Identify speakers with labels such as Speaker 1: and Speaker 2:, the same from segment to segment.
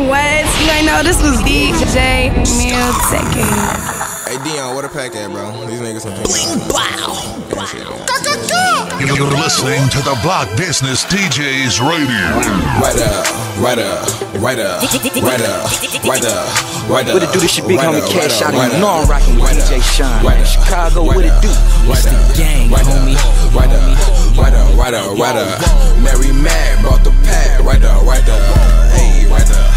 Speaker 1: what? You ain't know this was DJ Meal
Speaker 2: Hey Dion, what a pack at, bro? These niggas some
Speaker 3: Bling blow.
Speaker 4: You're listening to the Block Business DJs Radio.
Speaker 2: Right up, right up, right up, right up, right up, right up.
Speaker 3: What it do? This your big
Speaker 2: right
Speaker 3: homie Cash out. You know I'm rocking with DJ
Speaker 2: up,
Speaker 3: Shine.
Speaker 2: right
Speaker 3: man. Chicago,
Speaker 2: right
Speaker 3: what it do?
Speaker 2: right
Speaker 3: It's the
Speaker 2: up,
Speaker 3: gang,
Speaker 2: right up,
Speaker 3: homie.
Speaker 2: Right up, right up, right up, right up. Mary Mac brought the pack. Right up, right up. Hey, right up,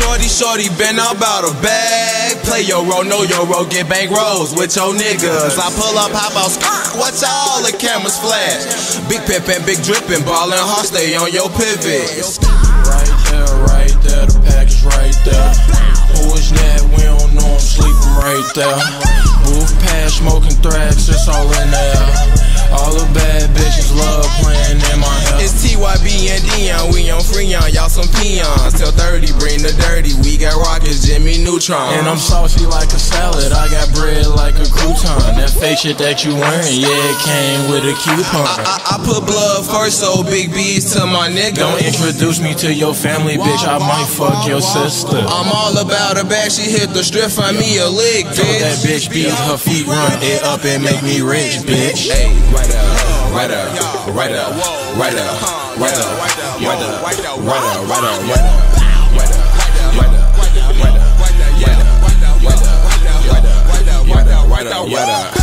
Speaker 2: shorty, shorty been about a bag. Play your role, know your role, get bank rolls with your niggas. I pull up, hop out, skirt, watch all the cameras flash. Big pimpin', big drippin', ballin' hard, stay on your pivot.
Speaker 5: Right there, right there, the package right there. Who is that? We don't know, I'm sleeping right there. Move past, smoking thrax, it's all in there. All the bad bitches love playing in my hair.
Speaker 2: It's TYB and Dion, we Freon, y'all some peons. Till 30, bring the dirty, we got rockets, Jimmy Neutron.
Speaker 5: And I'm saucy like a salad, I got bread like a crouton. That fake shit that you wearing, yeah, it came with a coupon.
Speaker 2: I, I put blood first, so big B's to my nigga.
Speaker 5: Don't introduce me to your family, bitch, I might fuck your sister.
Speaker 2: I'm all about her back, she hit the strip, find me a lick, bitch.
Speaker 5: Told that
Speaker 2: bitch.
Speaker 5: bitch beat her feet, run it up and make me rich, bitch.
Speaker 2: Hey, right right up, right up, right up, right up, right up, right up, right up, right up, right up, right up, right up, right up.